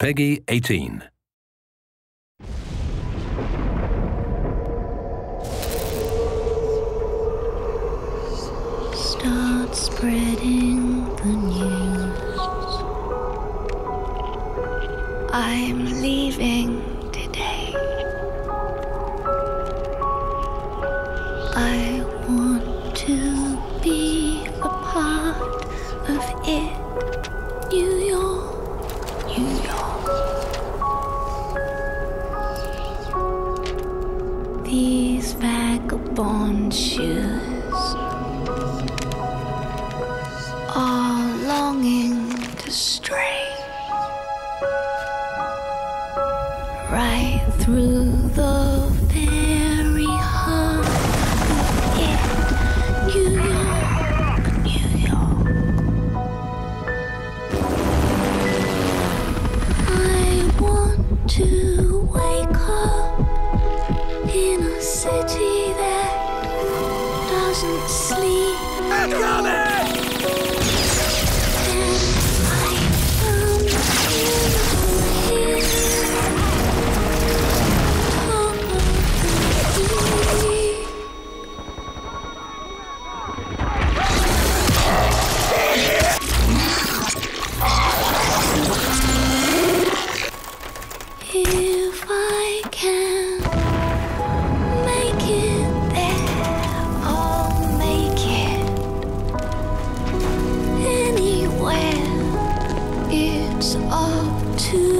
PEGI 18. Start spreading the news. I'm leaving today. I want to be a part of it. New York, These vagabond shoes are longing to stray right through the city that doesn't sleep. Up to.